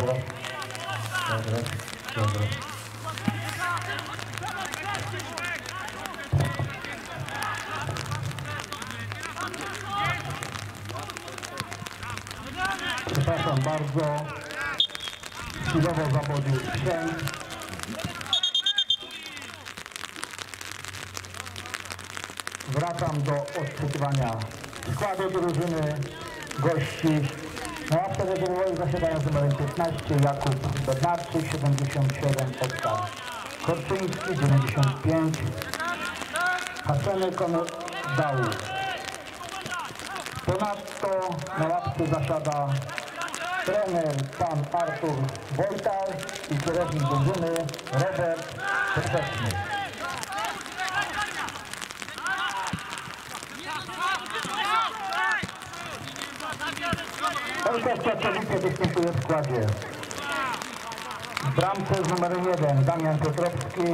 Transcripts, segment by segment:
Raz, raz. Dobra. Przepraszam bardzo. Chwilowo zawodził sprzęt. Wracam do odczytywania składu drużyny, gości. Rezerwowej zasiadają z numerem 15 Jakub Bednarczyk, 77 Oskar Korczyński, 95 Haseny Konodał. Ponadto na ławce zasiada trener pan Artur Wojtal i kierownik drużyny Robert Poprzeczny. Ojciec Piotrowice występuje w składzie. W bramce z numerem 1 Damian Piotrowski,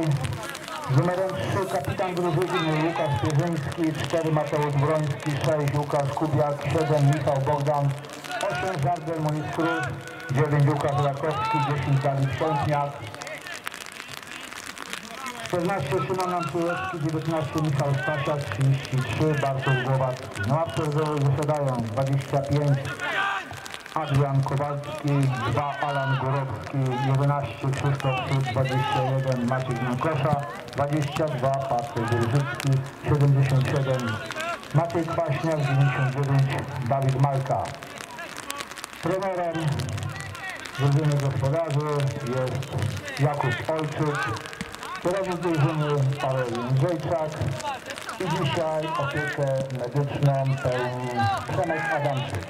z numerem 3 kapitan drużyny Łukasz Pierzyński, 4 Mateusz Broński, 6 Łukasz Kubiak, 7 Michał Bogdan, 8 Żargel Moniz Krus, 9 Łukasz Rakowski, 10 Dawid Szczęsniak, 14 Szymon Antyłowski, 19 Michał Stasiak, 33 Bartosz Głowacki. Na ławce rezerwowej zasiadają 25 Adrian Kowalski, 2 Alan Górowski, 11 Krzysztof Przód, 21 Maciej Jankosza, 22 Patryk Wyrzycki, 77 Maciej Kwaśniak, 99 Dawid Malka. Trenerem drużyny gospodarzy jest Jakub Olczyk, kierownik drużyny Paweł Jędrzejczak i dzisiaj opiekę medyczną pełni Przemek Adamczyk.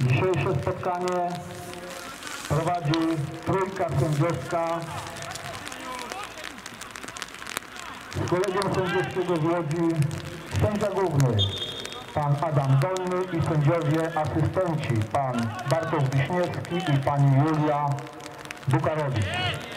Dzisiejsze spotkanie prowadzi trójka sędziowska z kolegium sędziowskiego z Łodzi sędzia główny pan Adam Dolny i sędziowie asystenci pan Bartosz Wiśniewski i pani Julia Bukarowicz.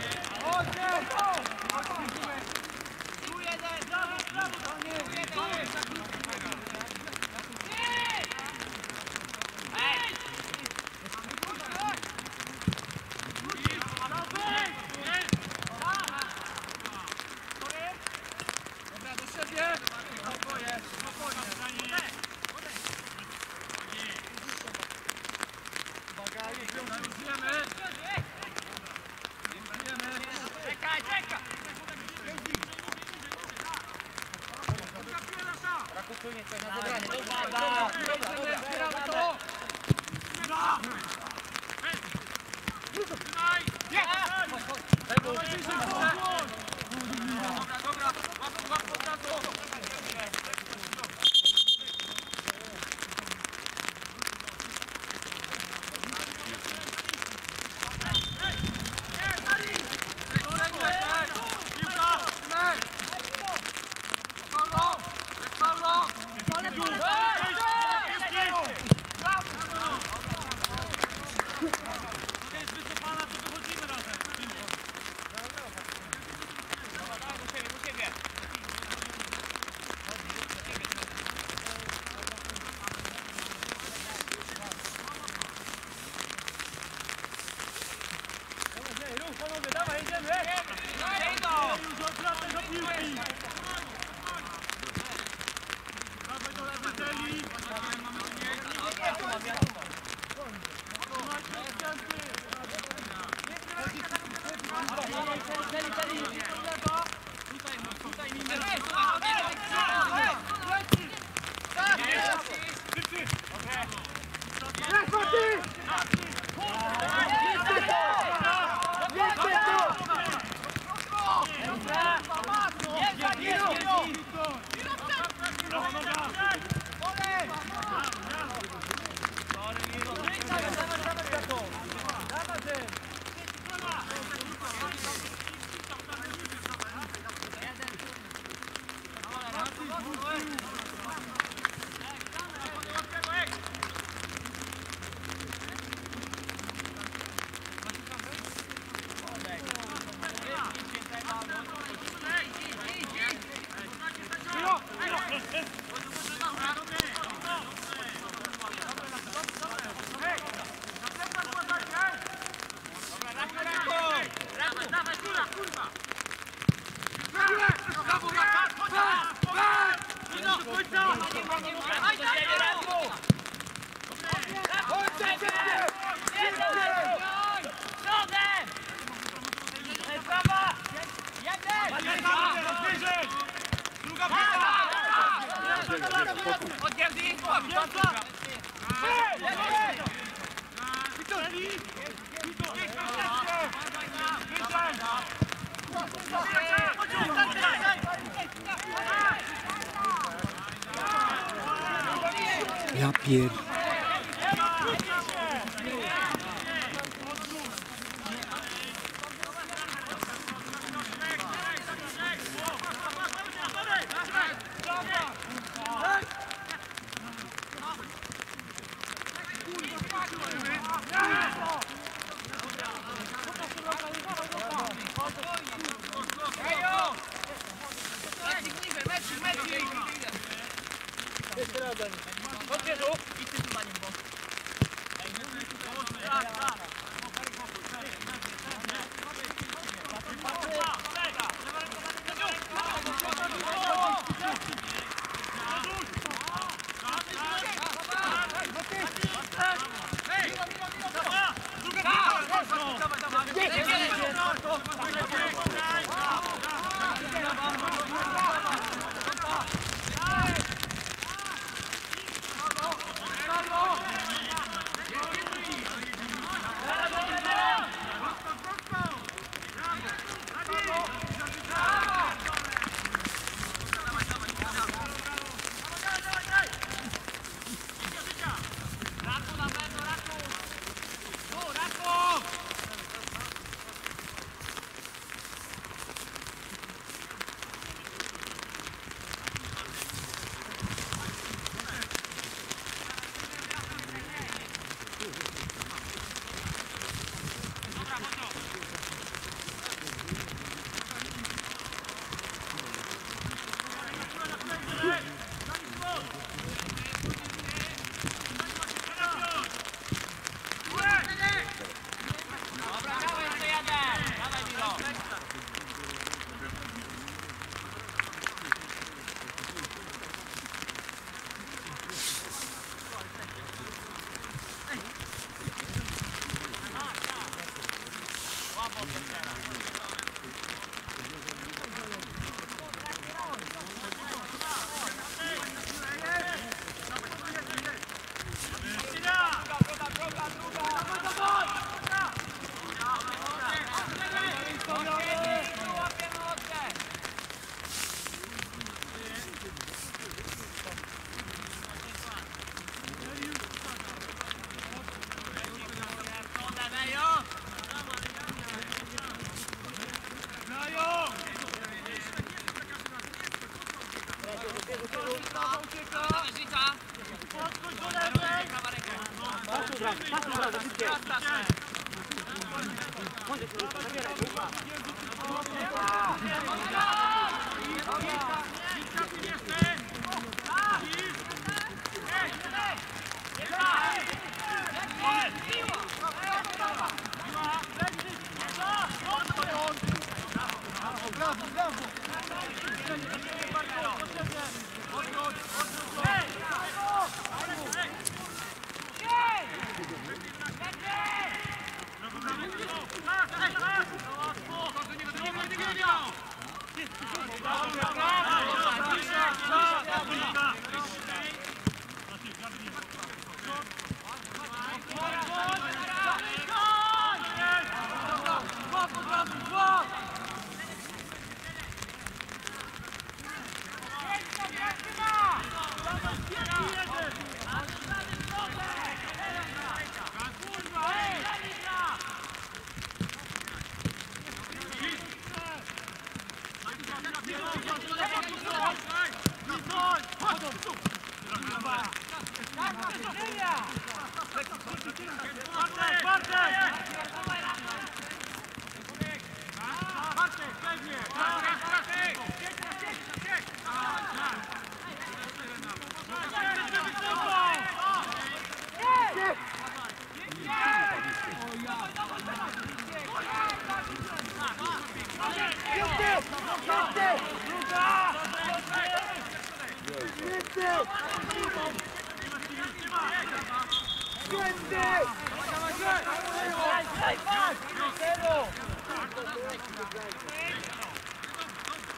Ja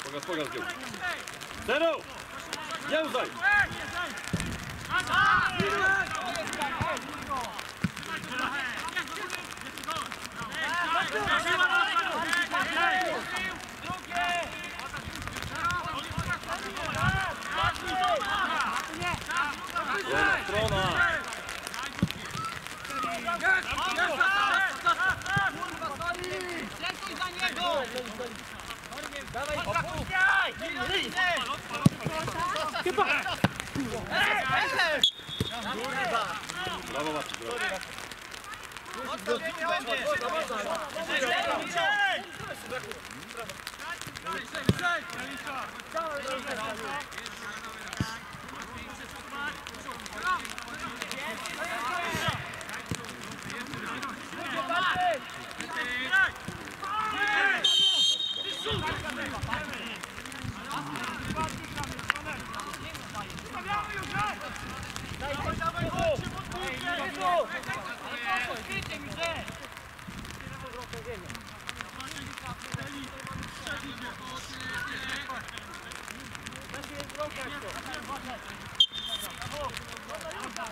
Pokaż, pokaż, Zero! Wiązaj! Strona, strona! Centuj za niego! Dawaj, Brawo Maciek, brawo.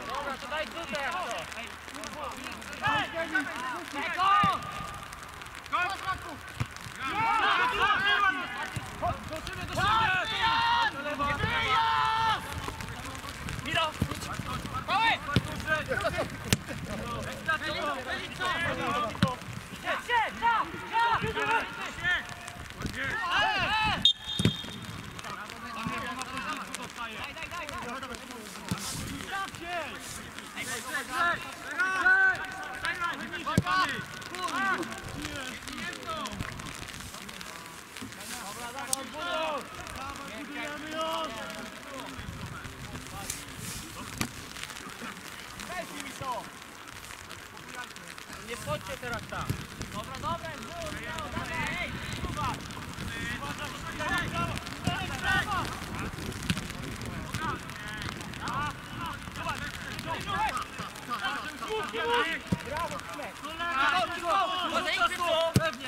Dobra, to daj tutaj! Ej, kurwa! Ej, kurwa! Nie wchodźcie teraz tam. Dobra, dobra, dobra, Może idźmy tu! Pewnie!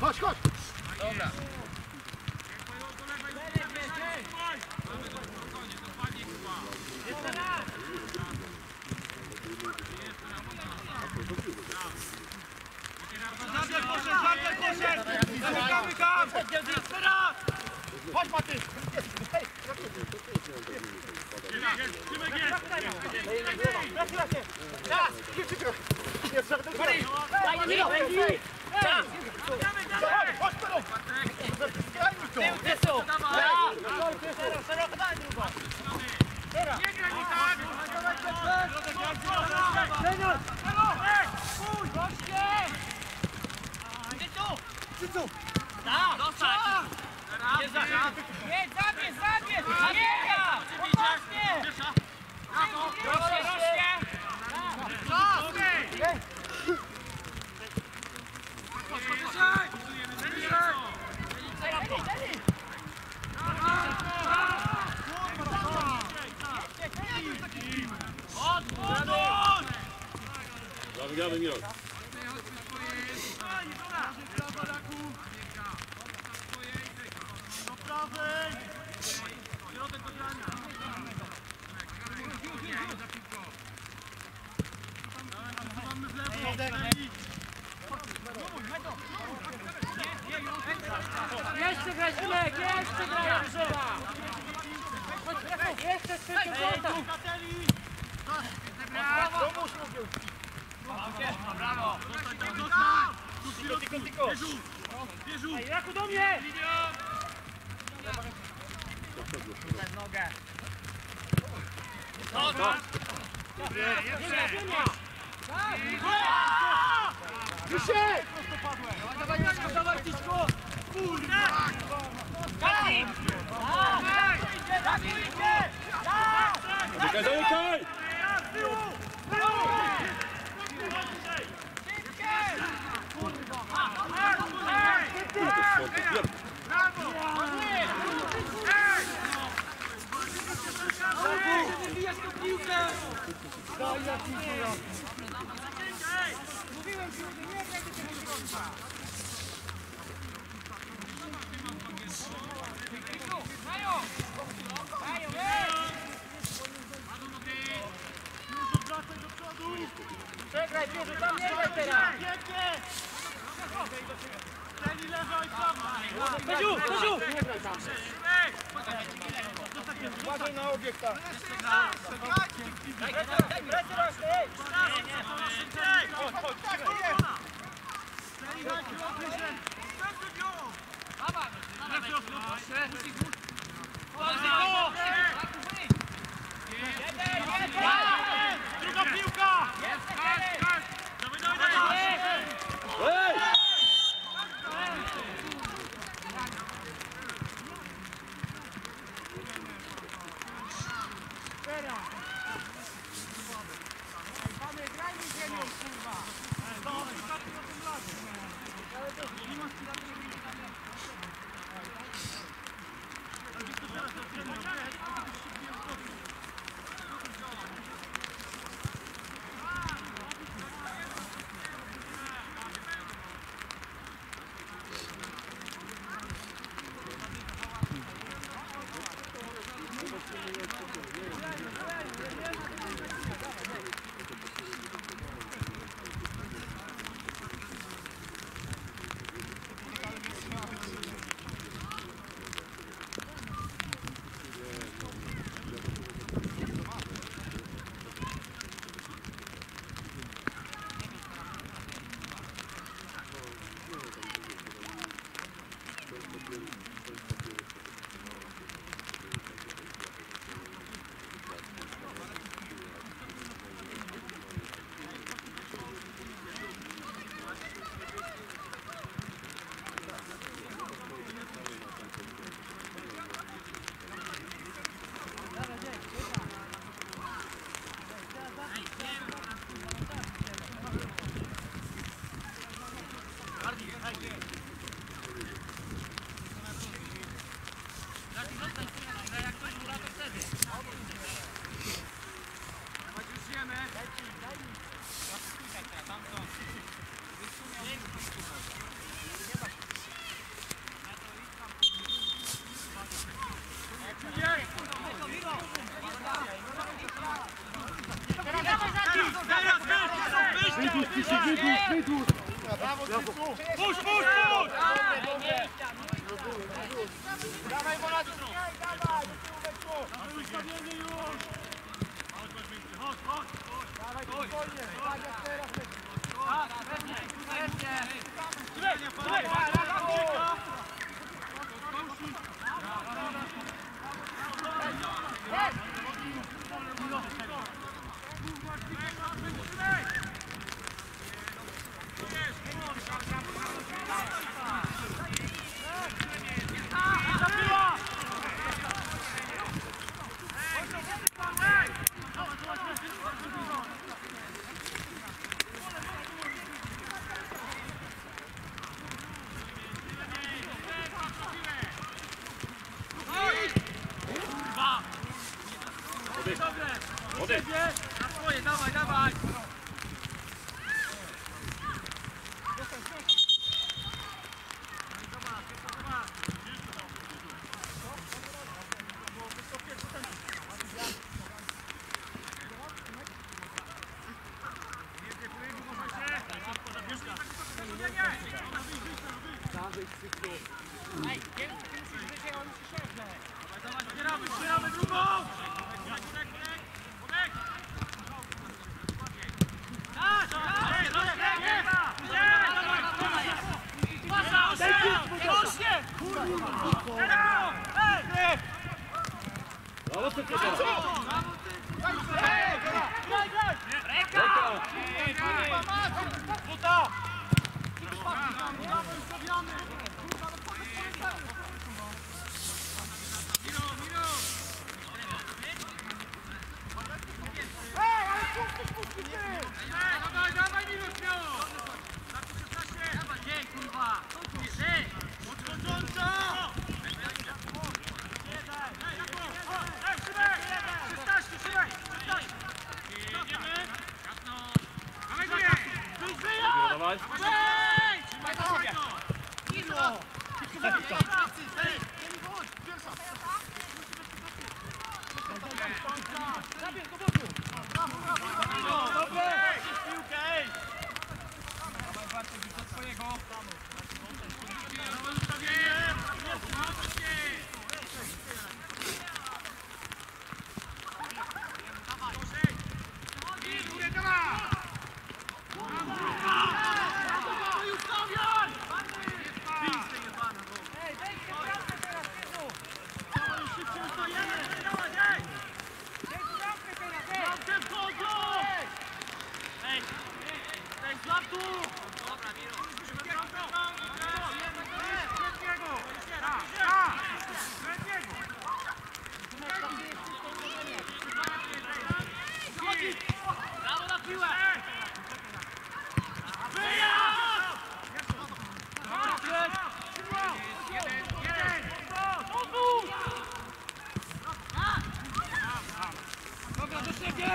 Chodź, chodź! Żaden poszedł, żaden poszedł! Zamykamy tam! Teraz! Chodź Maty! Nie zabierz, zabierz! Zabiega! Poważnie! Rośnie, rośnie! Gramy, gramy, Michał. Jeszcze Lek, jeszcze Różowa! Jeszcze tego kąta! Brawo! Tylko, tylko, tylko. Ej, Raku do mnie! Daj nogę. Dobra! Nie ma! Krzysiek! Dawaj, Mieszko, dawaj, Tiszku! Kurde! Gati! Gati, idzie! Zamykaj, zamykaj! Wybijasz tę piłkę! Przegraj, Piotr, tam nie graj teraz! Peziu, Peziu! Nie graj tam! Uważaj na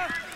do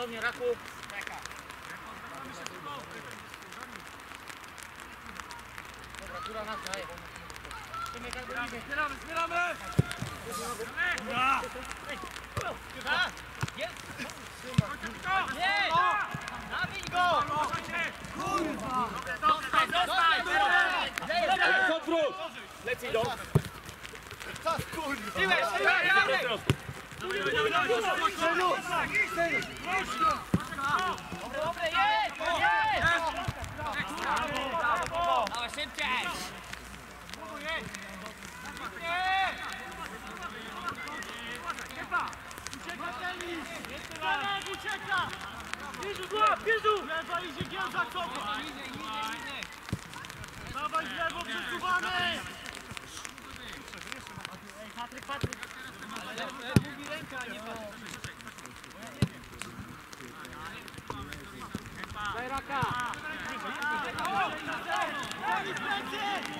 Cudownie, Raku. Czeka. Dobra, która nas daje. Zbieramy, zbieramy! Dobra! Jest! Nie! Nabij go! Kurwa! Zostań, zostań! Dobra! Lepiej do! Mamy! Ej, Patryk, Patryk! Mówi ręka, nie Patryk. Daj raka! Daj raka!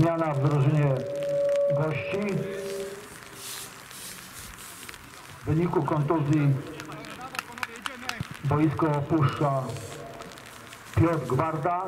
zmiana w drużynie gości. W wyniku kontuzji boisko opuszcza Piotr Gwarda.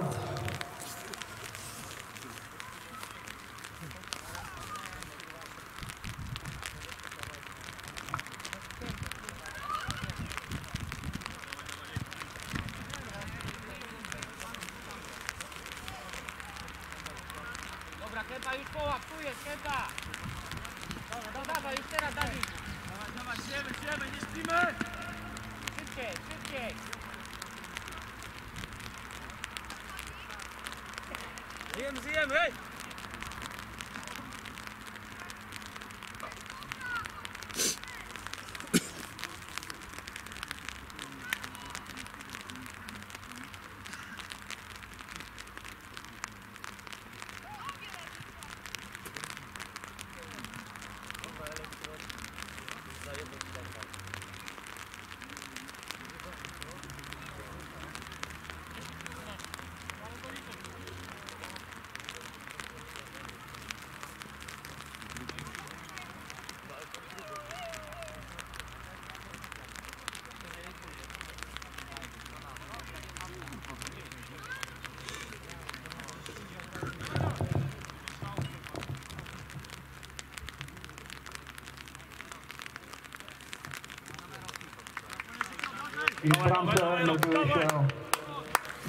I w tamte znajduje się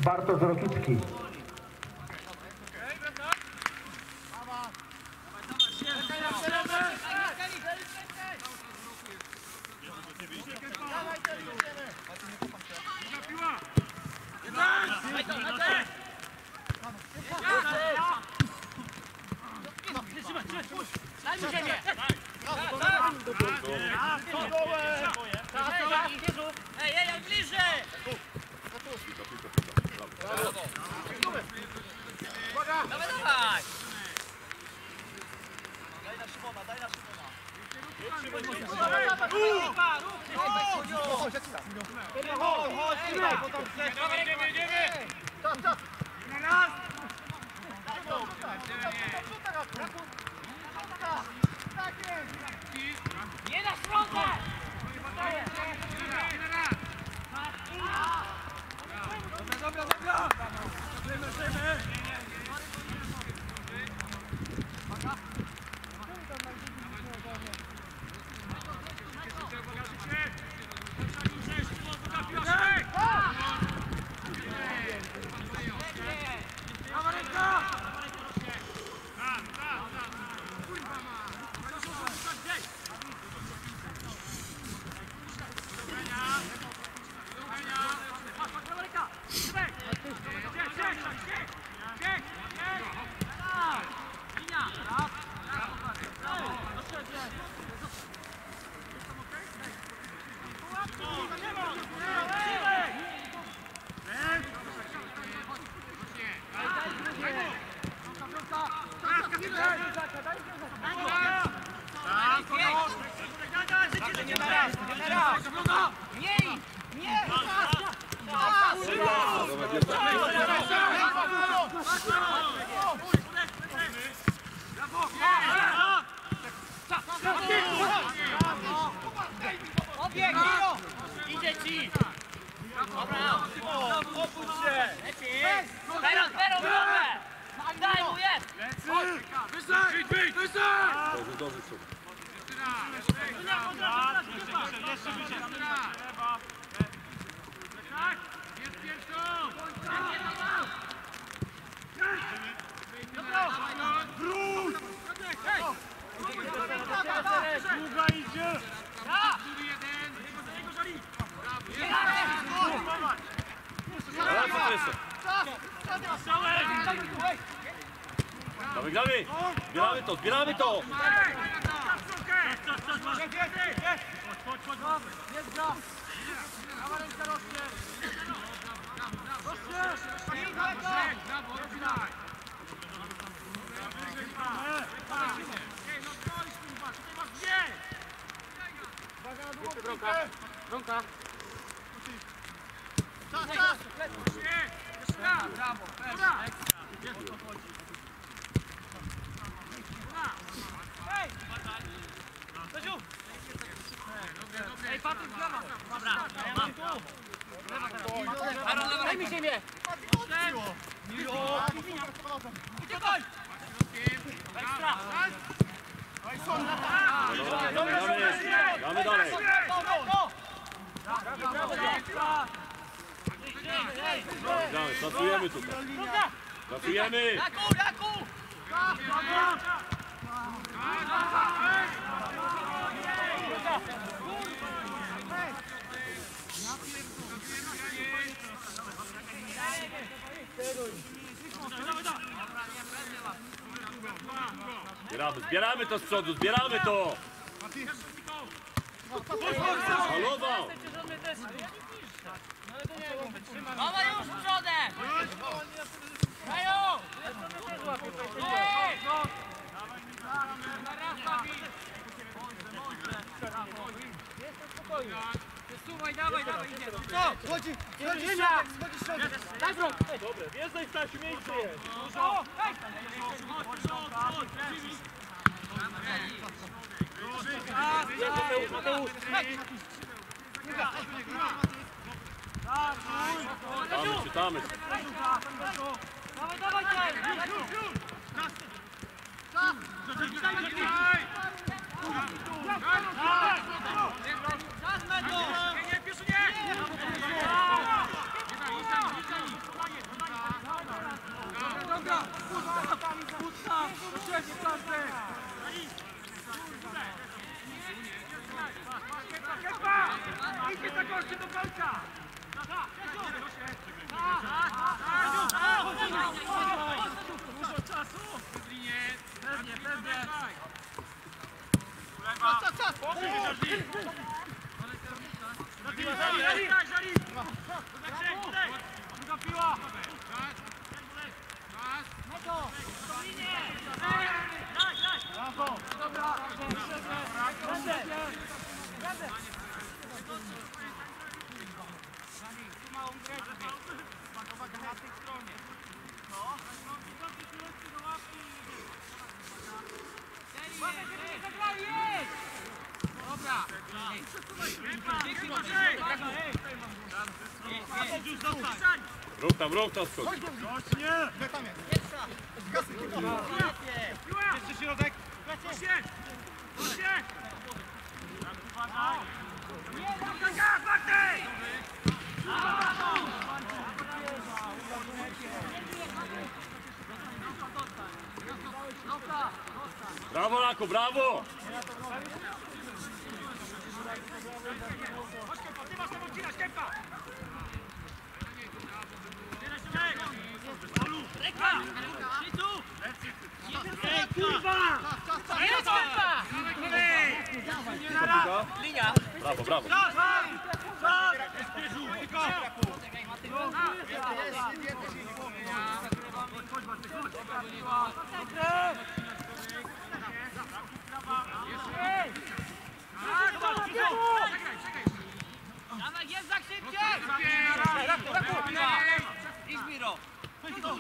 Bartosz Rokicki. Zbieramy to, zbieramy to! Daj mi ziemię! Gramy, gramy, gramy dalej. Gramy, pracujemy tutaj. Pracujemy! Jaku, Jaku! Zbieramy, zbieramy to z przodu, zbieramy to! Halował! Mama już w przodem! Dają! Ej! Przesuwaj, dawaj, dawaj, idzie. Co? Chodzi, chodzi środek, schodzi środek. Daj wróg! Dobre, wjeżdżaj Stasiu, miejsce jest! Dużo! Mateusz, Mateusz! Czytamy, czytamy. Dawaj, dawaj, dawaj! Czas! Pewnie, pewnie! Czas, czas, czas! Druga piła! Brawo! Dobra! Rób tam, rób tam skok. Jeszcze środek! Uwaga, Bartek! Brawo, Laku, brawo! Chodź, Kępa, ty masz Marek, jest za szybciej! Idź Miro! Wyskocz,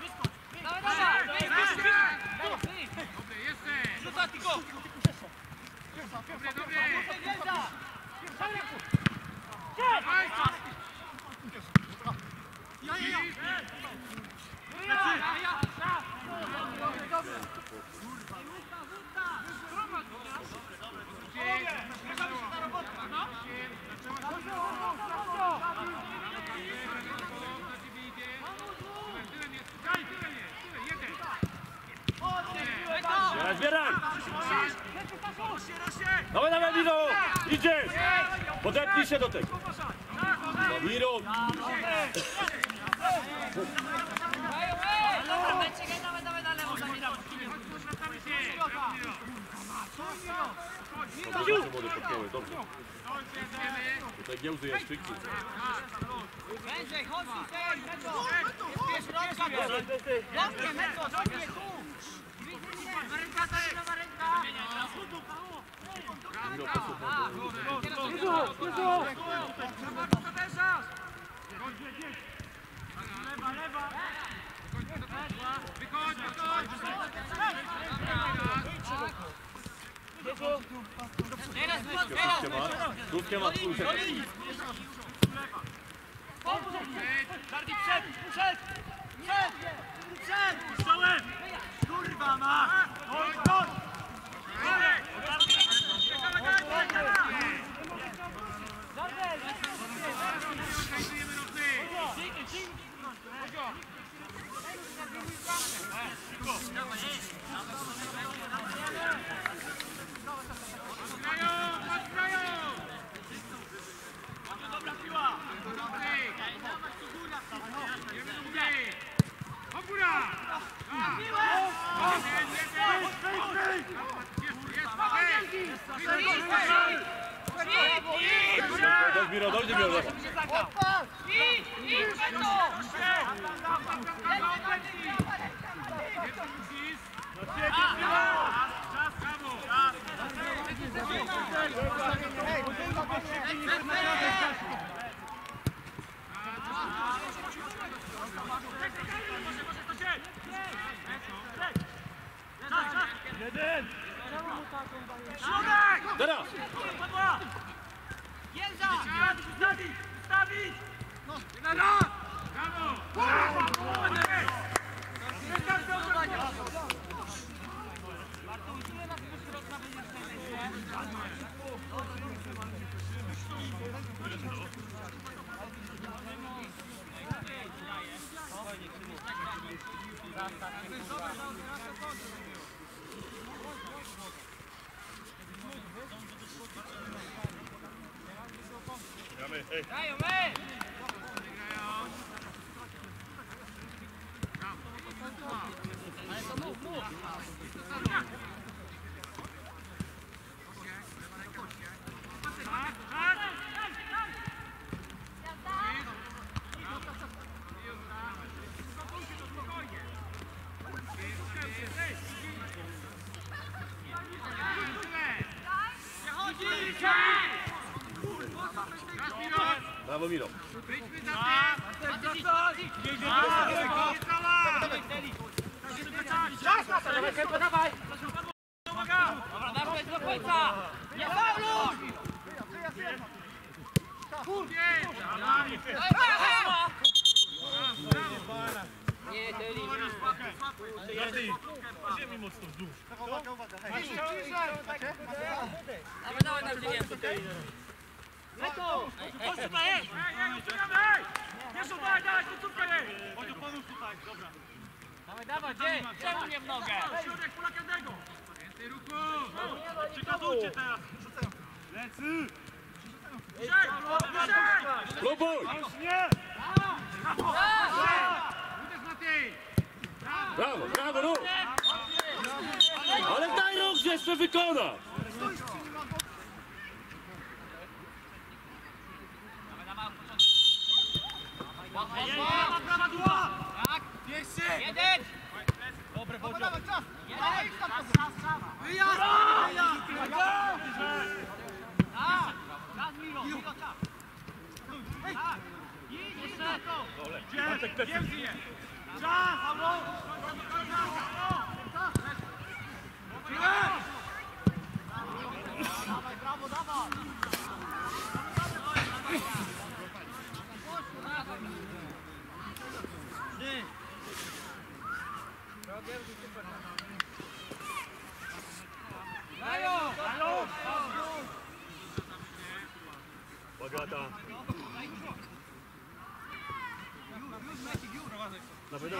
wyskocz! Dawaj, dawaj! Dobry, jestem! Rzuca ty go! Dobry, dobry! Ja, ja, ja! Ja, ja, ja! Dobry, dobry! Zbieraj, zbieraj! Dawaj, dawaj, Miro! Idziesz! Podepnij się do tego. Miro! Dobrze, młody podpięły, dobrze. Tutaj giełzy jest szybciej. Będzie, chodź tutaj, Meto. Jest środka, Dobrze, Meto, dobrze, tu. Marynka, ta Marynka. Miro, posłuchaj. Teraz, teraz, Krótkie ma, krótkie. Bardziej przed, przed! Przed! Przed! Stołem! Kurwa ma! Chodź, chodź! Dojdzie I, i, Meto. Teraz! Jędza. Stawić! Stawić! Na raz!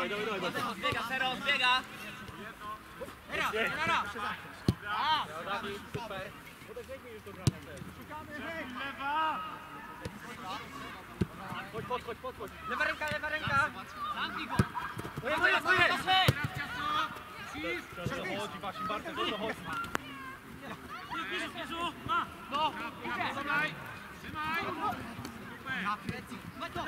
dawaj, dawaj, dawaj. Odbiega, Sero, odbiega. Teraz, teraz. A, super. Podebiegnij już do bramy. Szukamy, lewa. Chodź, chodź, chodź, chodź. Lewa ręka, lewa ręka. Zamknij go. Moje, moje, moje. Teraz ciasto. Chodzi, właśnie, bardzo dobrze chodzi. Bierzesz, Jezu. Ma. No, idzie. Trzymaj. Trzymaj. Super. Na plecy. Ma to.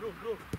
Ruch, ruch.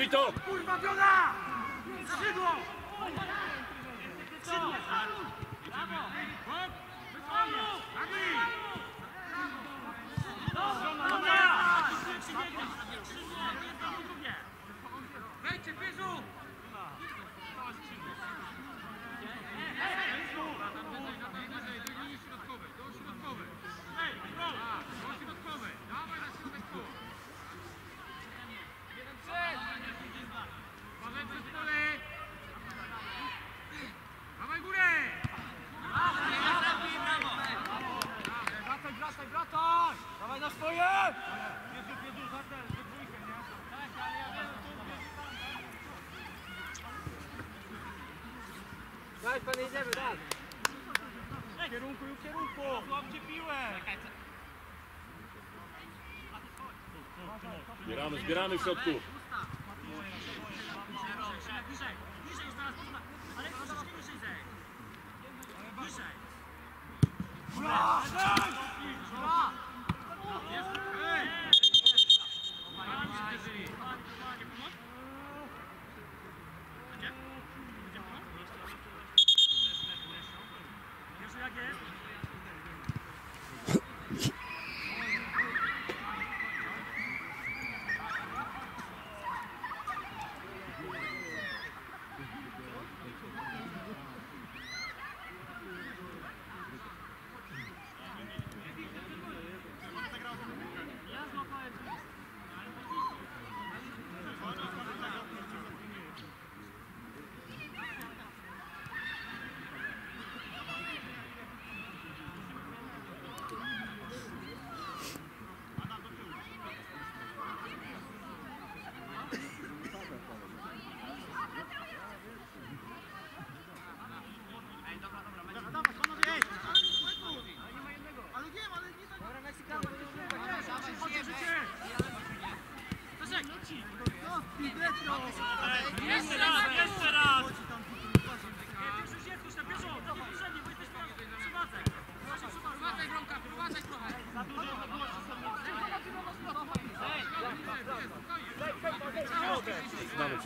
Wito! Kurwa, biona! Kierunku, é de Chłopcy piłek! É. Viramos, zbieramy seu cu.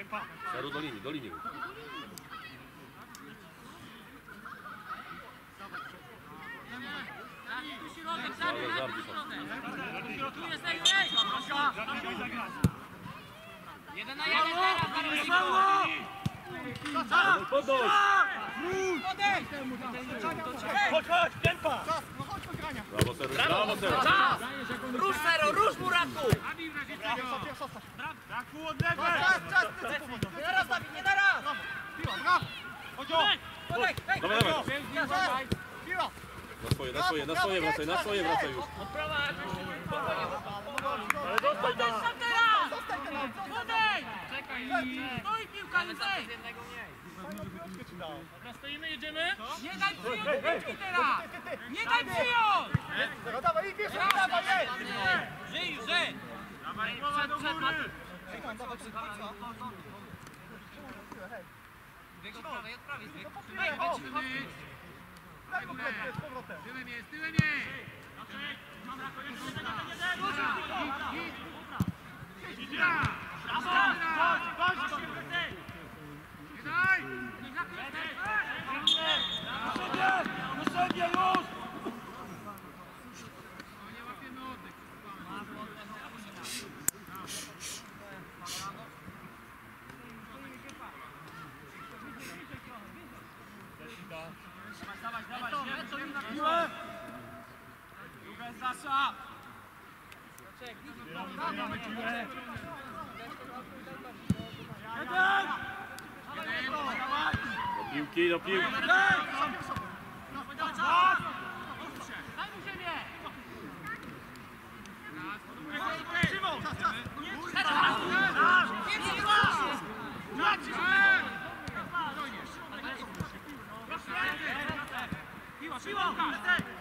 Seru, do linii, do linii. Tu środek, zabij, Ale zabij zabij środek. Tu jest, ej, ej! Jeden na jeden teraz, Dawaj, Podnoś! Chodź, chodź, tempa! Czas. Brawo, Seru, brawo, Seru. Rusz Sero, rusz Muraku! Braku, odległe! Czas, czas, czas! Nie teraz, Dawid, nie teraz! Chodź, o! Podaj, hej! Dawaj, dawaj. Na swoje, na swoje, na swoje wracaj, na swoje wracaj już. Ale dostaj tam! Tam teraz! Zostań ten Podaj! Stoi piłka, Józef! Dobra, stoimy, jedziemy? Nie daj przyjąć piłki teraz! Nie daj przyjąć! Dobra, dawaj, i pierwszy, dawaj! Żyj, żyj! Dawaj, głowa do góry! Bieg od prawej, od prawej, zbieg. Ej, chodź! Daj go plecy, z powrotem! Tyłem jest, tyłem jest! Druga jest nasza! Do piłki, do piłki. Daj mu ziemię! Szymon, czas, czas! Piła, piła!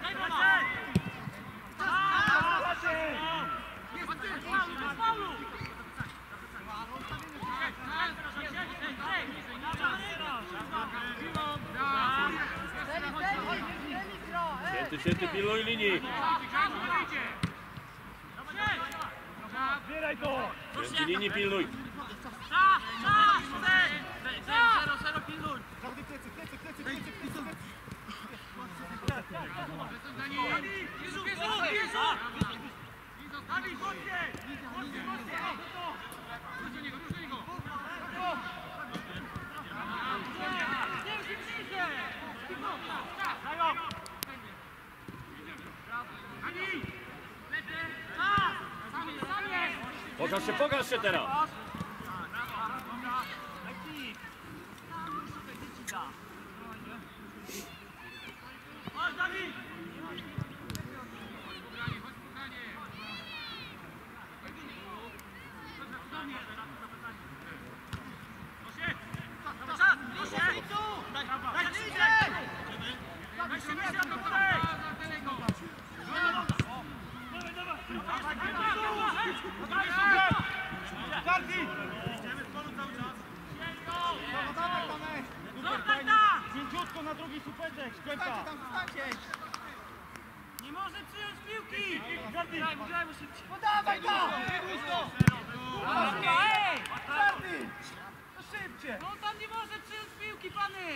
Daj mu Bez faulu, bez faulu! Święty, święty, pilnuj linii. Zbieraj go! Święty, linii pilnuj. Czas, czas! Zero, zero, pilnuj! Zawody plecy, plecy, plecy, plecy, plecy, plecy! Jezu, Jezu, Jezu! Dawid, mocniej! Mocniej, mocniej! Rusz do niego, rusz do niego! Nie, szybciej! Dają! Ani! Lepiej! Czas! Sam jest, sam jest! Pokaż się, pokaż się teraz. Chodź, Dawid! Czas! Bliżej! Daj bliżej! Daj się bliżej, to podaj! Gardi! Idziemy z polu cały czas. Dawaj, dawaj, dawaj! Zostań tam! Mięciutko na drugi supeczek, szczepa! tam, zostańcie! Nie może przyjąć piłki! Graj, grajmy szybciej! No dawaj go! Ej! Gardi! No szybciej! No tam nie może przyjąć piłki, pany!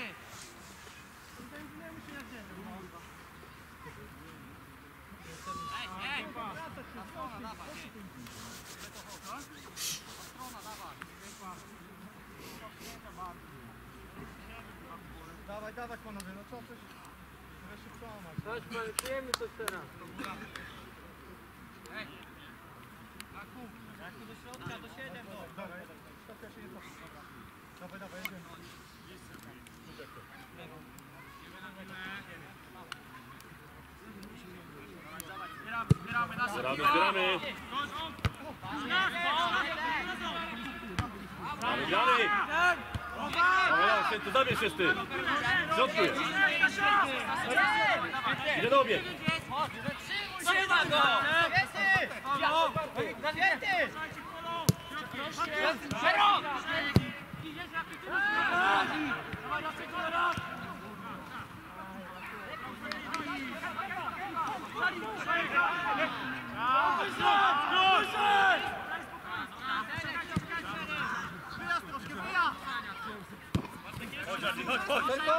Ej, ej! Dawaj, dawaj panowie, no co coś... Wreszcie przełamać. Ej! Jak tu do środka, do 7 go. Dobra, stopia się jest Dawaj, dawaj, jedziemy. Zbieramy, zbieramy. Mamy grany. Dobra, ty tu zabierz się z tym. Środku jest. Idę do obiegu. Trzyma go! Chodź.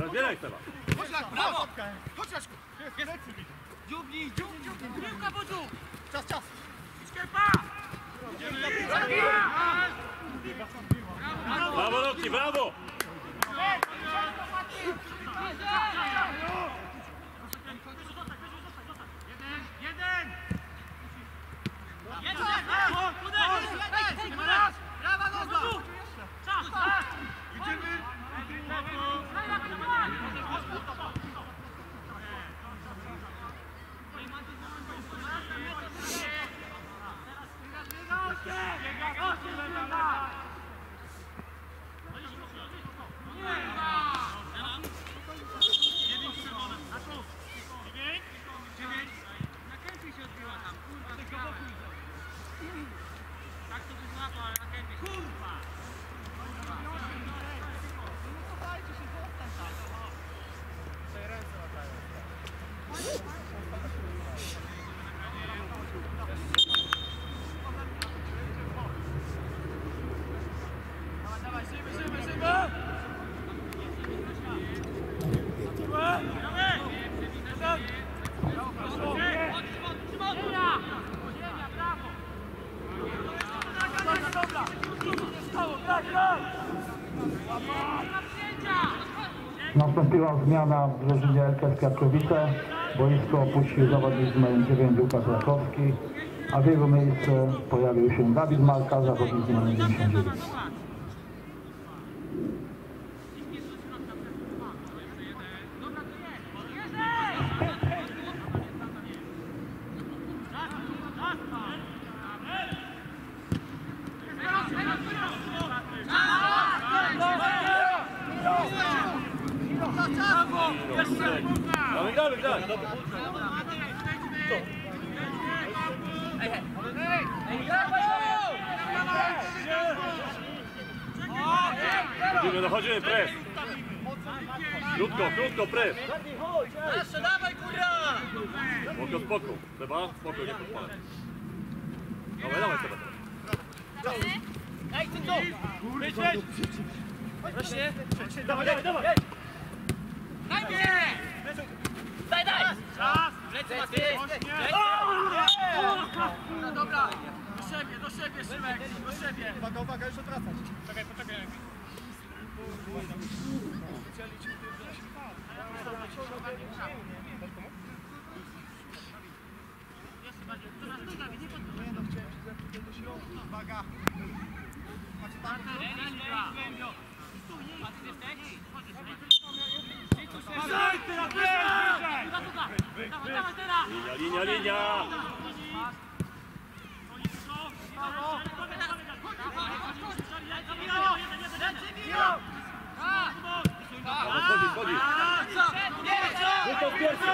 Rozbieraj Seba. Dziubnij, dziub, dziub, piłka po dziób! Czas, czas. Brawo, Roki, brawo. Brawa noga! Nastąpiła zmiana w drużynie LKS Katowice. Boisko opuścił zawodnik z numerem 9 Łukasz Rakowski, a w jego miejsce pojawił się Dawid Malka, zawodnik z numerem 99. Gramy, gramy, gramy. Chodzimy, dochodzimy, pres. Krótko, krótko, pres. Jeszcze dawaj, kurwa! Spoko, spoko. Seba, spoko, nie podpalaj. Dawaj, dawaj, Seba. Ej, ty tu! Wyszedł! Właśnie! Dawaj, dawaj, dawaj. Daj mnie! Daj, daj! Czas! Lecę, Maciej! Dobra, dobra! Do siebie, do siebie, Szymek! Do siebie! Uwaga, uwaga, już odwracać. Nie no, chciałem się zepchnąć do środka. Uwaga. Macie tam? Linia, linia, linia. Brawo, Wchodzi, wchodzi. Krótko, pierwszy.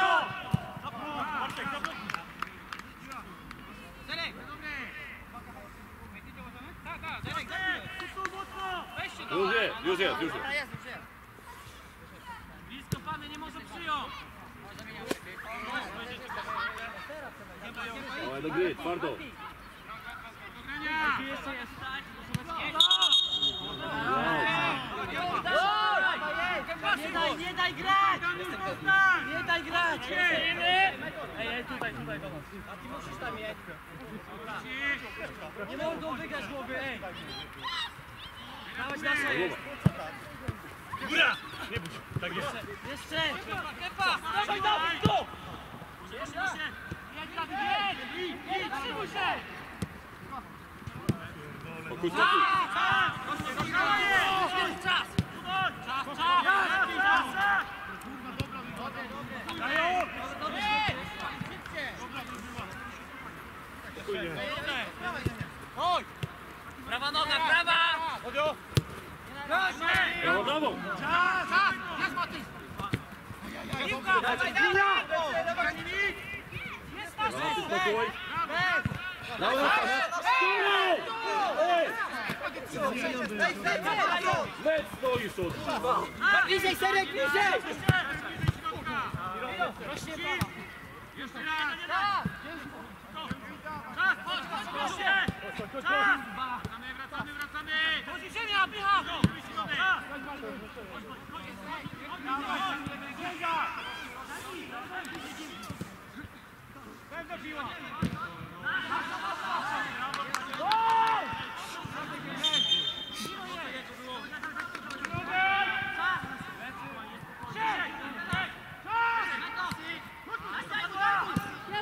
Już jest, już jest. Blisko pany nie może przyjąć! Dawaj do gry, twardo. Jeszcze jest, tak? Nie daj, nie daj grać! Nie daj grać! Ej, ej, tutaj, tutaj do nas. A ty musisz tam jeść. Nie mogą wygrać głowy, ej! Dawać nasza Prawa noga, prawa! Chodź! Brawo, brawo! Lec stoisz od dwa! Bliżej, Serek, bliżej! Jeszcze raz! Tak! Czas, chodź, chodź, chodź! Czas!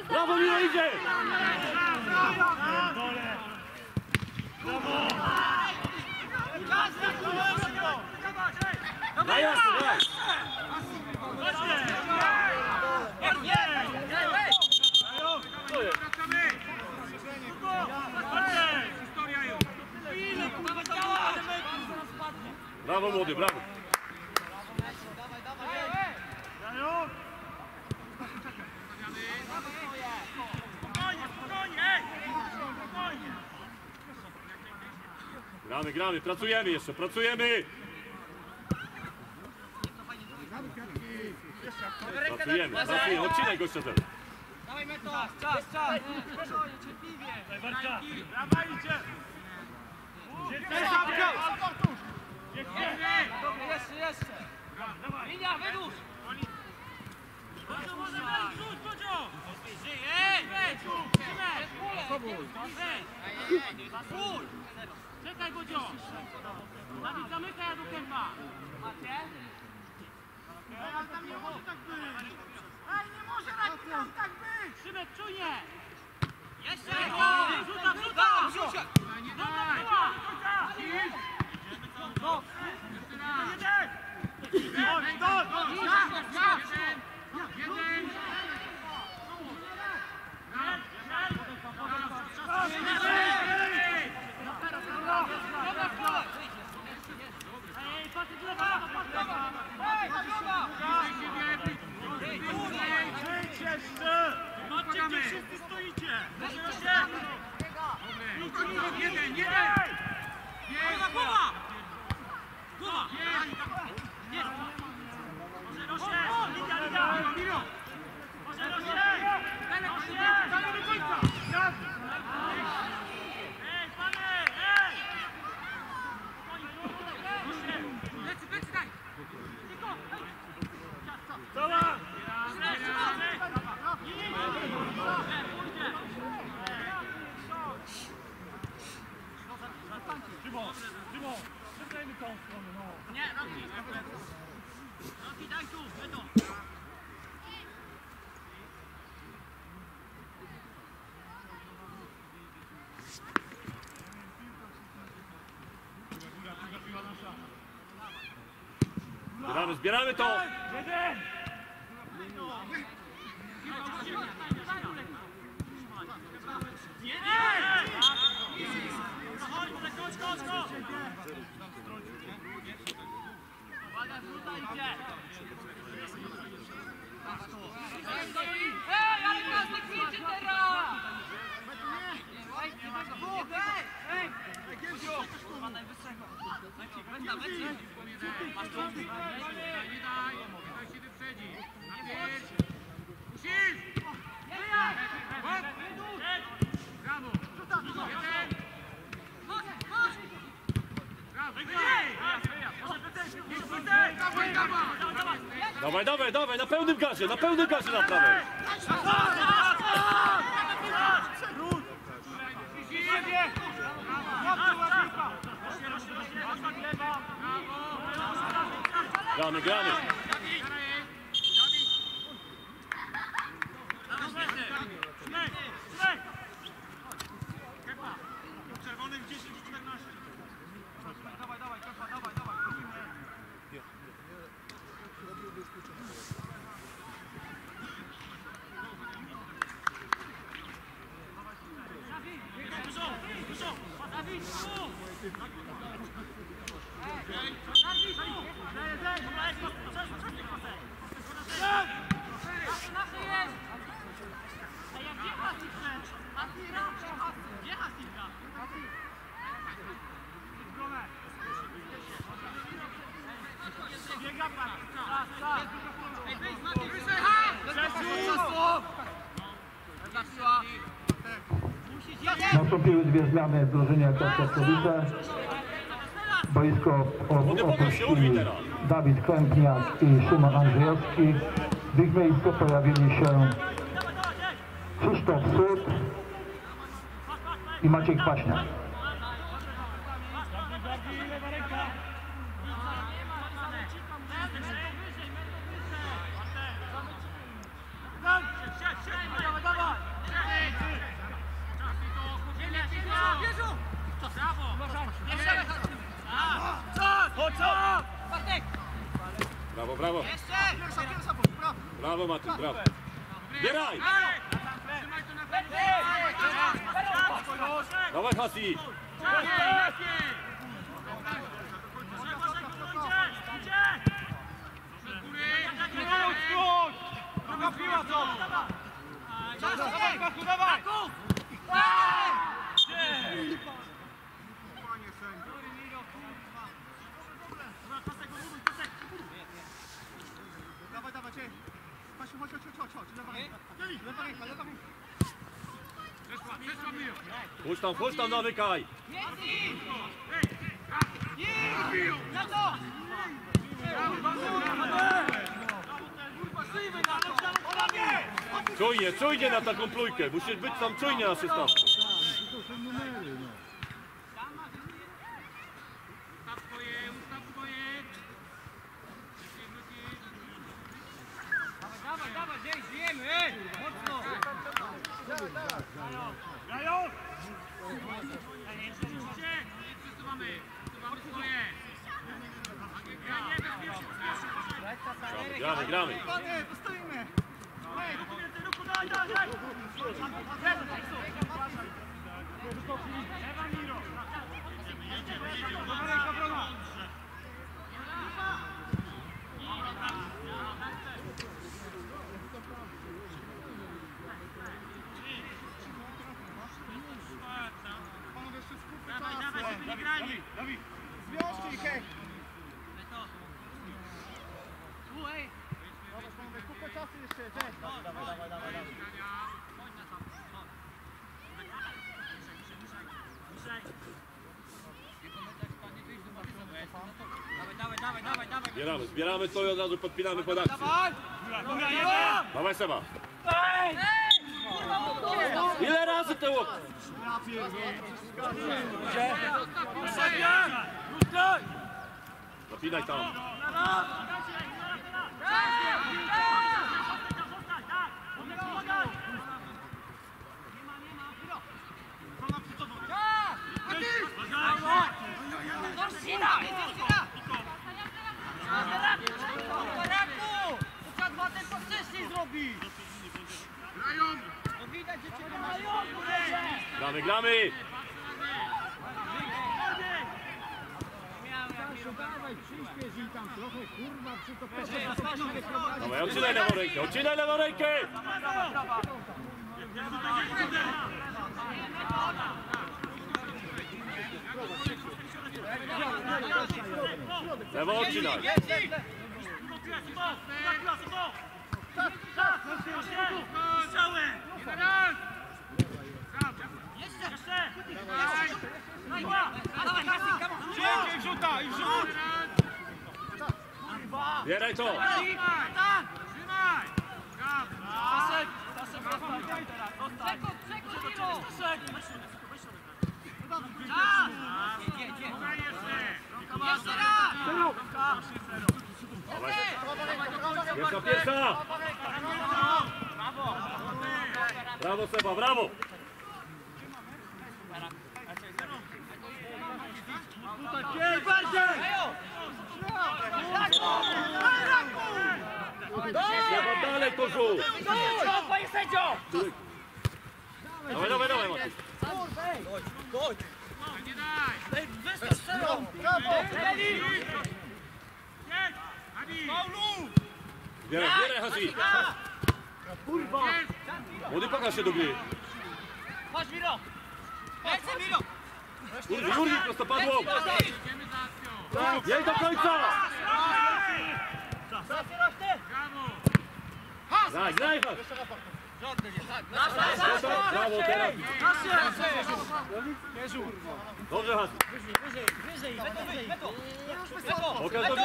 Brawo, Miro, idzie! Na jasno, daj! Co jest? Wracamy! Chodźcie! Historia już! Ile kurwa działa? Brawo, młody, brawo. Gramy, gramy, pracujemy jeszcze, pracujemy! Pracujemy, pracujemy, odcinaj gościa teraz. Dawaj to! Czas, czas! Spokojnie, cierpliwie! Brawa idzie! Dobra, jeszcze, jeszcze! Linia, wydłuż! Może wejść, rzuć, Bodzio! Ej! Wejdź! Czekaj, Bodzio! Dawid, zamykaj, ja do kępa! Macie? Ale tam nie może tak być! Ej, nie może tam tak być! Szymek, czujnie! Jeszcze! Rzuta, rzuta! Rzuta! Rzuta! No! Jeden! Jeden! Jeden! Ej, patrz, lewa! Jeden, jeden! Głowa, głowa! Głowa! Jest! Może rośnie! Lidia, lidia! Może rośnie! Rośnie! Dalej do końca! Ej, panie! Ej! Plecy, plecy daj! Tylko! Cała! Nie, Roki! Roki, daj tu, Beto! Zbieramy, zbieramy to! Chodź, Uwaga, tutaj idzie! Ej, ale każdy kwiczy teraz! Ej, ej! Kurwa, najwyższego. Wenda, wenda. Masz to? Nie daj, nie daj! Daj się wyprzedzi! Napięć! Musisz! Hop! Brawo! Jeden! Brawo! Może pretensje! Niech pretensje! Dawaj, dawaj! Dawaj, na pełnym gazie, na pełnym gazie na prawej! Gramy, gramy! Czerwonych 10 Zmiany w drużynie Katowice. Boisko opuścili Dawid Kępniak i Szymon Andrzejowski. W ich miejscu pojawili się Krzysztof Sud i Maciej Kwaśniak. Brawo, brawo. Pierwsza, pierwsza, brawo. Brawo Matyn, brawo. Bieraj! Dawaj Hasi! Druga piła, co? Dawaj, Baku, dawaj! Panie sędzio. Dawaj, dawaj, cię. Pasiu, chodź, chodź, chodź, chodź. Lewa ręka. Lewa ręka, lewa ręka. Chodź tam, chodź tam, zamykaj! Czujnie, czujnie na taką plujkę. Musisz być tam czujnie na 16. Dawaj, dawaj, dzień, żyjemy, ej! Mocno! Gramy, gramy. Panie, postoimy. Panowie, jeszcze skupmy czas. Zwiążcie ich, hej. Dobra, panowie, kupę czasu jeszcze, cześć. Dawaj, dawaj, dawaj, dawaj, dawaj! Zbieramy, zbieramy to i od razu podpinamy pod akcję. Dawaj Seba. Ile razy te łokcie? Napinaj tam. Baraku! Trzeba dwa tempo wcześniej zrobić! No widać, że cię nie ma Gramy, gramy. Dawaj, odcinaj lewą rękę, odcinaj lewą rękę. Lewo odcinaj. Dzięki, wrzuta, i wrzut! Bieraj to. Pierwsza, pierwsza. Brawo Seba, brawo. Dalej to rzut. Panie sędzio! Dawaj, dawaj, dawaj Matusz. Bieraj, bieraj Hasi. Młody pokaż się do gry. Chodź, Miro! Lecę, Miro! Jurgi, Jurgi prostopadło. Jej do końca. Graj, graj Has. Brawo, teraz. Dobrze, Hasi. Pokaż do gry.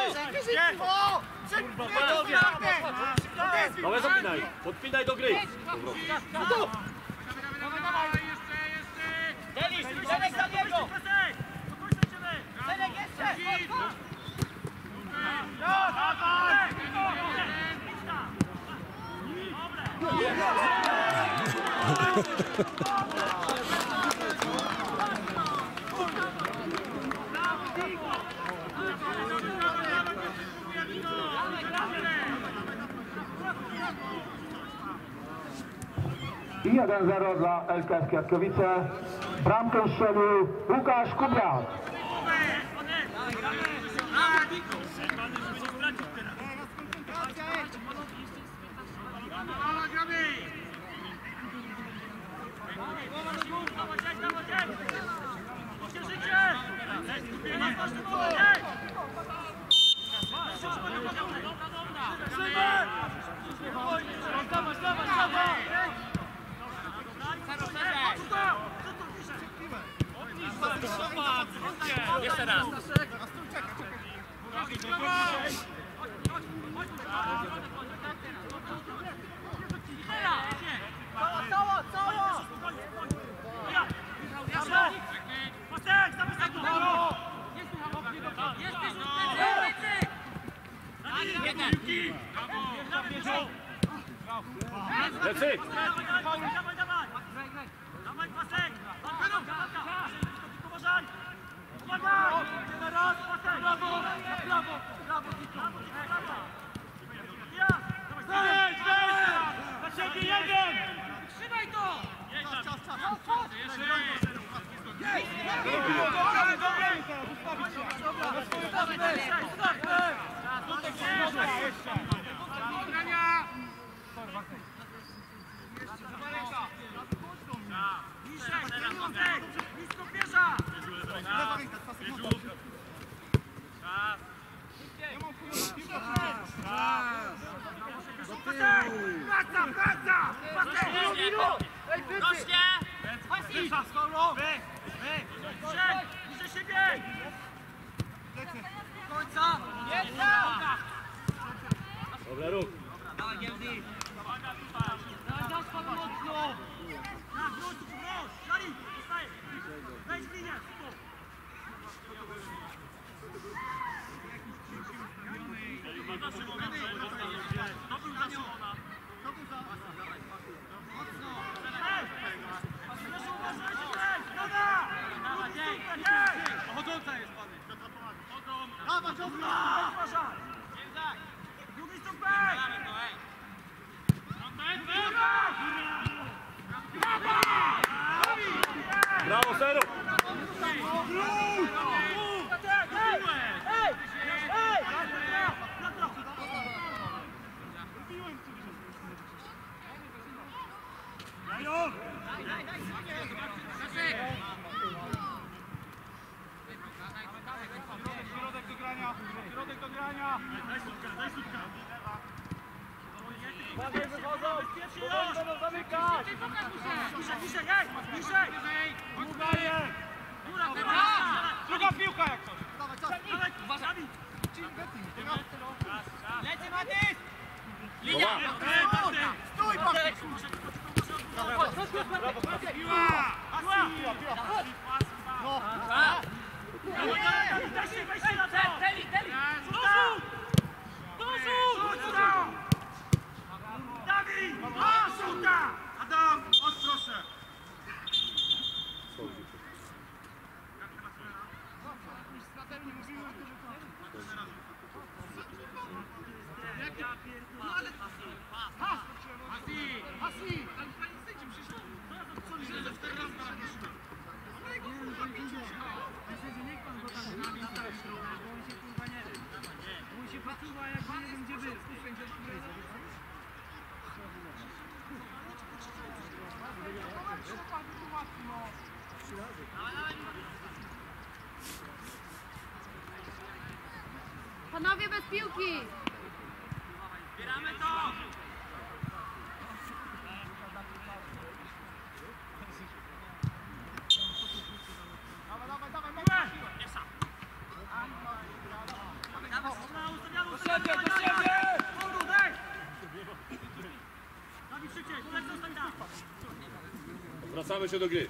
Dawaj, zapinaj. Podpinaj do gry. Denis, Zenek za niego! Zenek jeszcze! I 1-0 dla LKS Kwiatkowice. Bramkę strzelił Łukasz Kubrat. Jeszcze raz. Cała, piłki! Zbieramy to! Wracamy się do gry.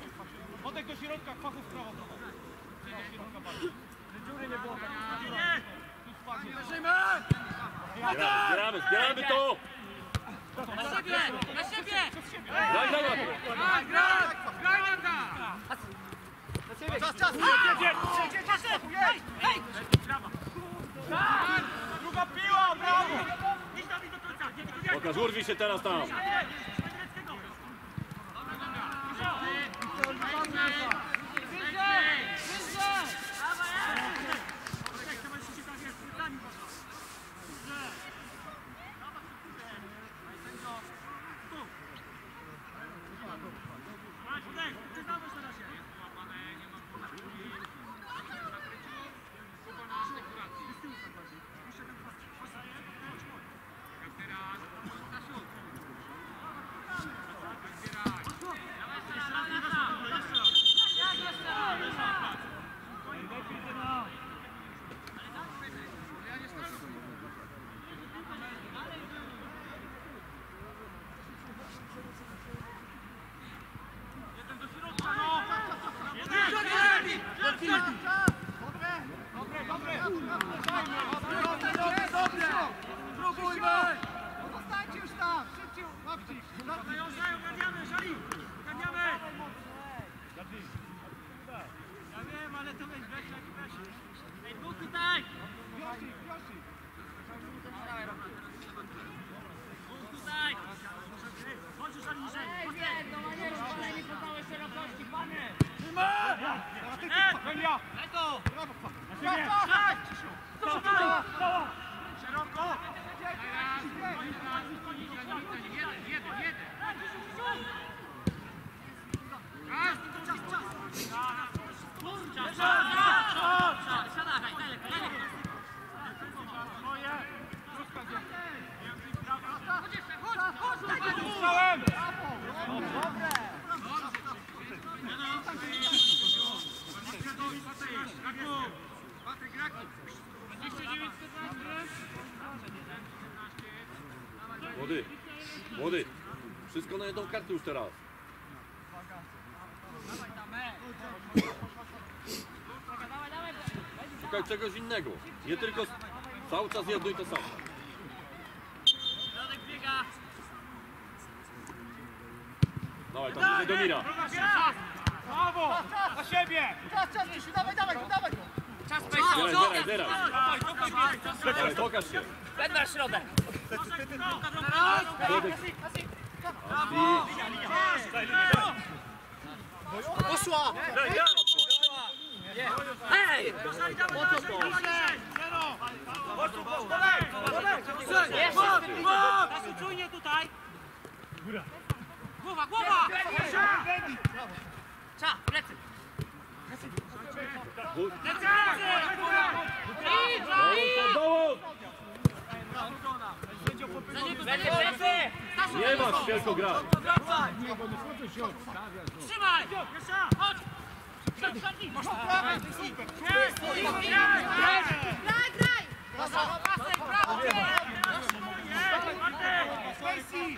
Młody, młody. Wszystko na jedną kartę już teraz. Szukaj czegoś innego. Nie tylko cały czas jedno i to samo. Środek biega! Dawaj, tam bliżej do Mira. Brawo! Na siebie! Czas, czas, dawaj, dawaj, dawaj! Czas zbieraj, zbieraj. Dawaj, pokaż się. Ten na środek! Środek. Poszła! Ej! Po co to? Czujnie tutaj! Głowa, głowa! Cza, plecy! Wód. Plecy, plecy! Dołącz, Za niego, za niego, plecy! Stasiu, Nie masz wielko gra. Trzymaj! Chodź! Szedł, szedł! Graj, graj! Pasek, brawo! Spacey!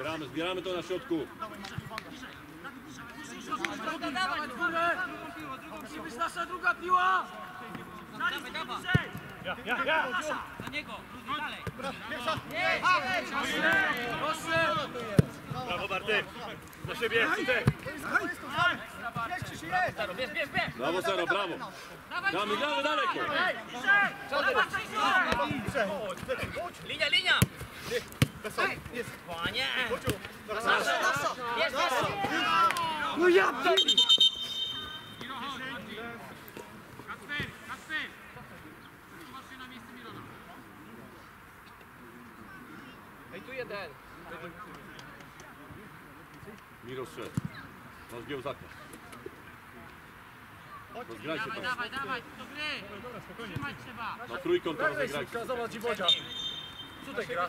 Zbieramy, zbieramy to na środku. Druga, dawaj! Musi być nasza druga piła! Dawaj, dawaj! Ja, ja, Na niego, drugi, dalej! Brawo Bartek. Na siebie, Citek. Bierz, bierz, bierz! Brawo Sero, brawo. Gramy, gramy daleko. Linia, linia! Panie! No ja jeden. Miro szedł. Masz Giełzaka. Rozgrajcie Dawaj, tam. dawaj, dawaj, do gry. Trzymać trzeba. Na trójkąt to rozegrajcie. Zobacz i Bodzia. Tutaj gra.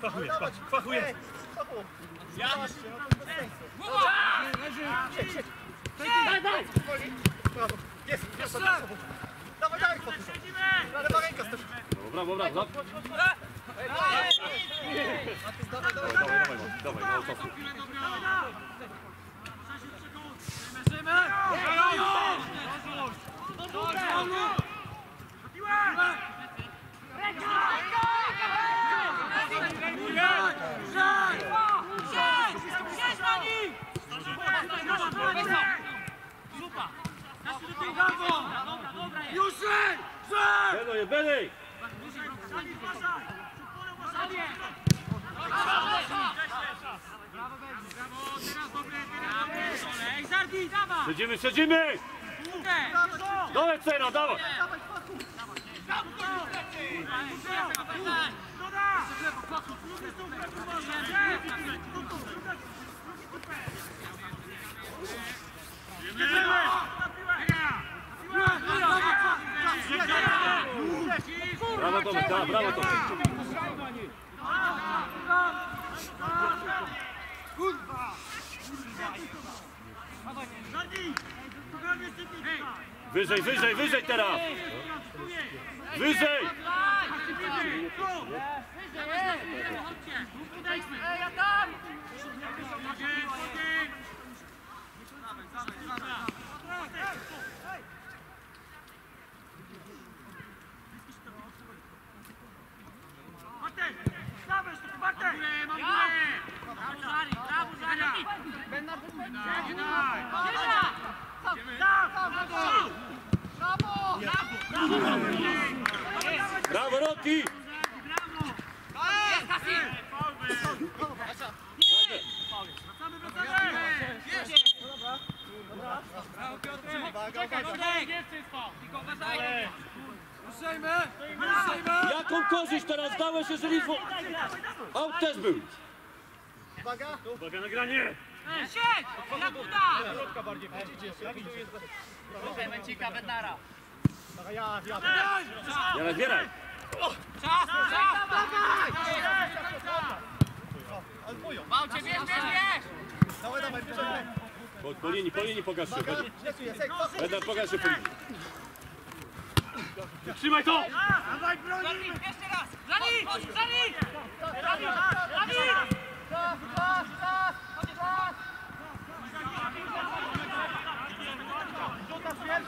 Fachuje, fachuje. Brawo. Jest, jest, Dawaj, dawaj. Lewa ręka stoi. Brawo, brawo, brawo. Dawaj, dawaj, dawaj, dawaj, mało czasu. Benej, Benej! Ej, Zardi, dawaj! Siedzimy, siedzimy! Dawaj, Cera, dawaj! Brawo Tomek, da, brawo Tomek. Wyżej, wyżej, wyżej teraz! Wyżej! Ej, ja tam! Brawo, Zari, brawo, Zari! Brawo Roki! Jaką korzyść teraz dałeś, jeżeli... Aut też był! Uwaga. Uwaga na granie! Siedź! Jakuda! Środka bardziej. Ja widzę. Mencika, Bednara. Dawaj, ja, ja. Jarek, zbieraj! Czas, czas! Dawaj! Małcie, bierz, bierz, bierz! Dawaj, dawaj, bierzemy. Po, po linii, po linii pokaż się. Będę, jak pokaż się po linii. Trzymaj to! Zani, jeszcze raz! Zani! Zani! Zani! Zani!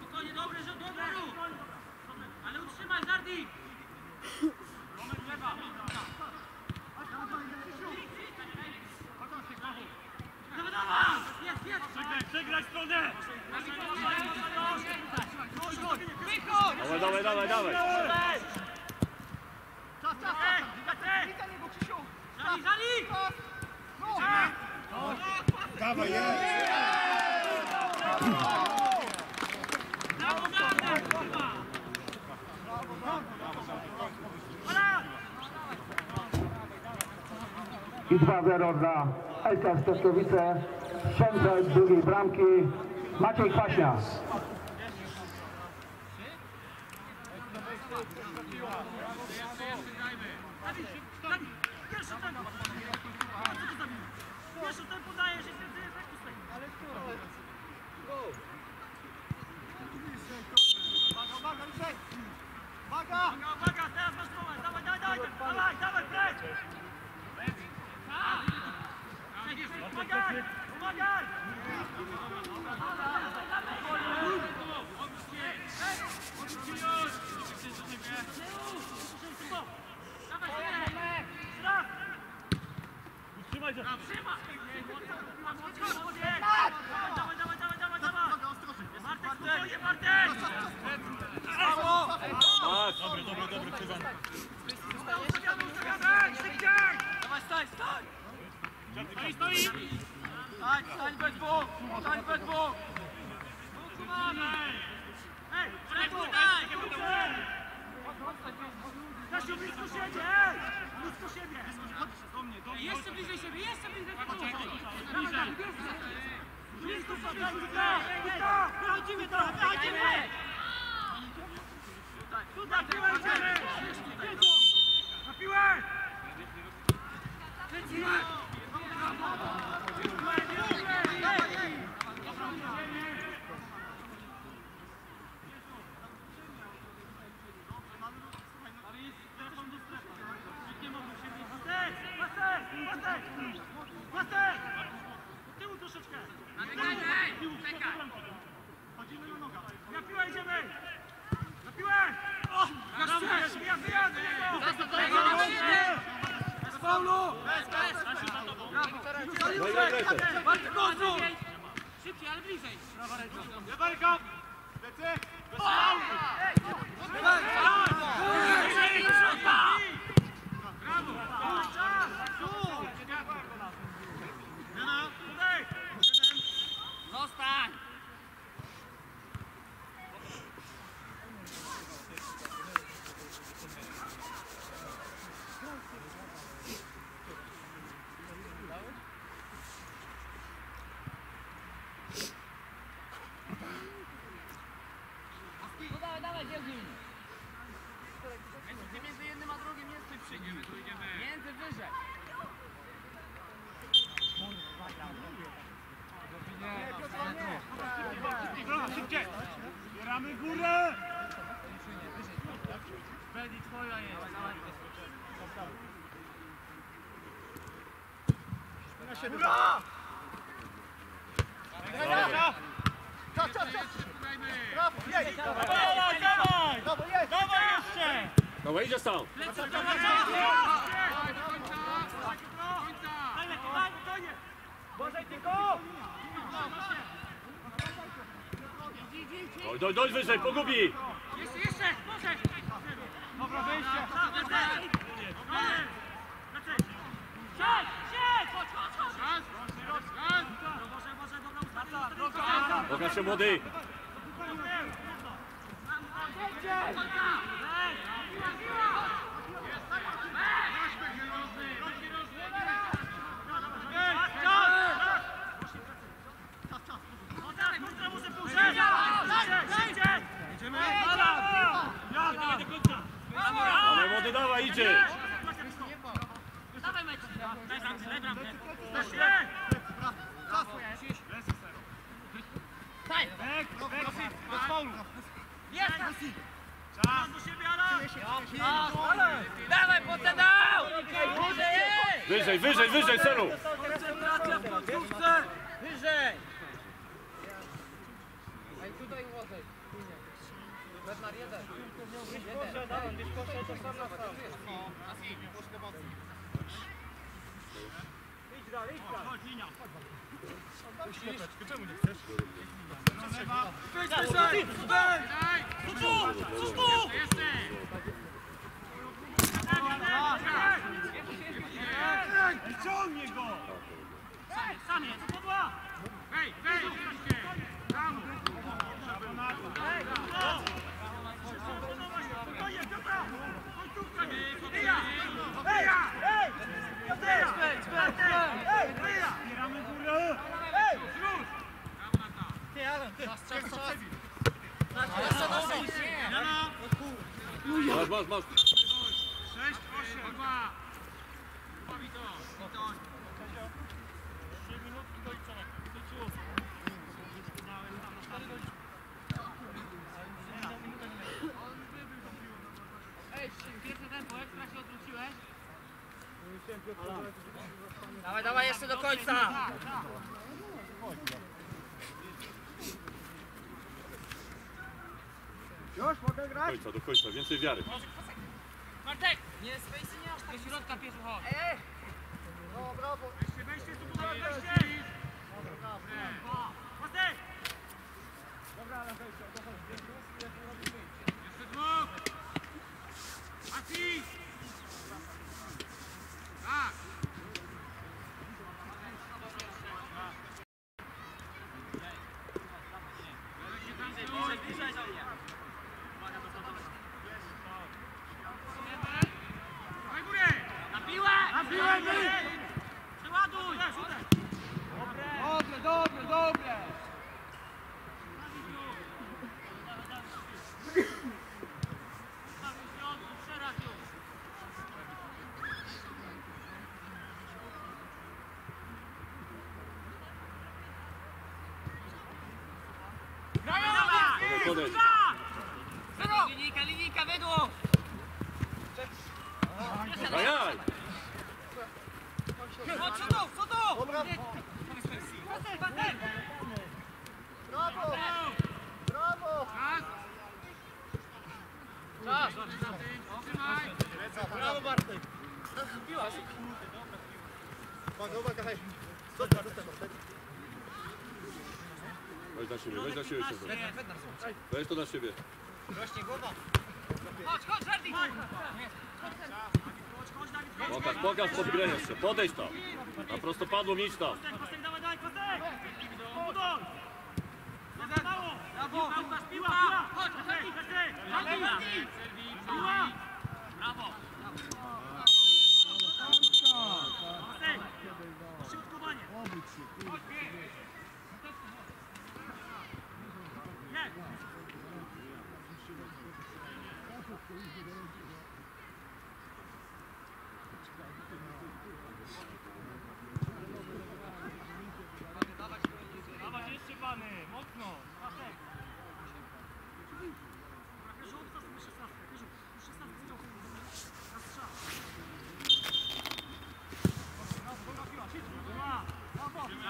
Spokojnie, dobry rzut, dobry ruch! Ale utrzymaj, Zardi! Jest, jest! Przegraj stronę! Dawaj, dawaj, dawaj, dawaj! Dawaj, jest. Brawo, Garda, kurwa! I 2-0 dla LKS Testowice. Strzelca drugiej bramki Maciej Kwaśnia. Dawaj, dziełki! Ty między jednym a drugim nie stój przy nim. Między wyżej. Szybciej! Zbieramy górę! Bedi, twoja jest. Góra! Czas, czas, czas! Brawo, jedź! Dawaj, dawaj! Brawo, jedź! Dawaj jeszcze! Dobra, idzie stał. Plecy do końca! Daj lepiej, daj, spokojnie! Bożej tylko! Doj, doj, doj wyżej, pogubi. Jeszcze, jeszcze! Bożej! Dobra, wyjście! Siedź! Siedź! Chodź, chodź, chodź! Boże, Boże, dobra, ustawię! Pokaż się młody. Dawaj idzie. Dawaj mecz! Daj bramkę, daj bramkę! Daj! Bez faulu! Jest! Czas do siebie, Alan! Dawaj, potem dał! Wyżej, wyżej, wyżej, celu. Koncentracja w końcówce! Wyżej! Wyjdź, wyżej! Wyjdź! Tu, tu, tu! Ciągnie go! Samiec, samiec, podła! Hej, hej! Tam! Hej, no! Spokojnie, Piotra! Końcówka! Wyja! Wyja! Hej! Wyja! Hej, wyja! Zbieramy górę! Hej! Zrób! Ty, Alan, ty! Czas, czas, czas! Jana! Masz, masz, masz. Sześć, osiem, dwa! Trzy minutki do liczenia. Liczyło. Ej, pierwsze tempo, ekstra się odwróciłeś. Dawaj, dawaj jeszcze do końca! Już, mogę Do grać? końca, do końca, więcej wiary. Martek! Nie, Spacey nie aż tak. Do środka pierwszy chodź. No, brawo! Wejście, wejście, tu budowa, wejście! Pasek! Jeszcze dwóch! Akcji! Tak! Bliżej, bliżej do mnie. Na górę! Na piłę! Na piłę! Przeładuj! Dobre, dobre, dobre! Podejdź. Linijka, linijka, wedło! Ajaj! O, co to, co to? Dobra. Brawo! Brawo! Brawo Bartek! Uwaga, uwaga, hej! Na siebie, weź na siebie. Szymon. Weź to na siebie. Chodź, chodź, Żardi! Pokaż, pokaż pod grę jeszcze. Podejdź tam. Na prosto padło, idź tam. Kostek, dawaj, dawaj, kostek! Budol! Brawo! Brawo! Piła, piła, piła! Chodź, Kostek, kostek! Żardi, Żardi! Piła! Brawo! Kostek! Środkowanie! Chodź, bieg! Nie! Dawaj, jeszcze pany! Mocno! Pasek! Rzut, to sobie 16. Rzut, 16 strzał. Na strzał. Dobra piła, siedź! Dobra! Brawo! Na piłę! Czas, czas! Nie! Chodź, chodź, pasek! Na czas, Grzesiu!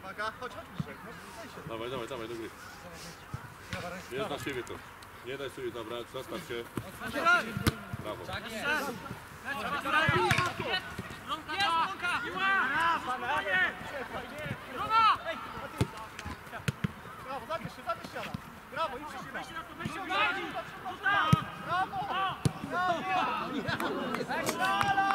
Uwaga, chodź, chodź się. Dawaj, dawaj, dawaj do gry. Bierz na siebie to. Nie daj sobie zabrać, zastaw się. Brawo. Brawo! Brawo! Brawo!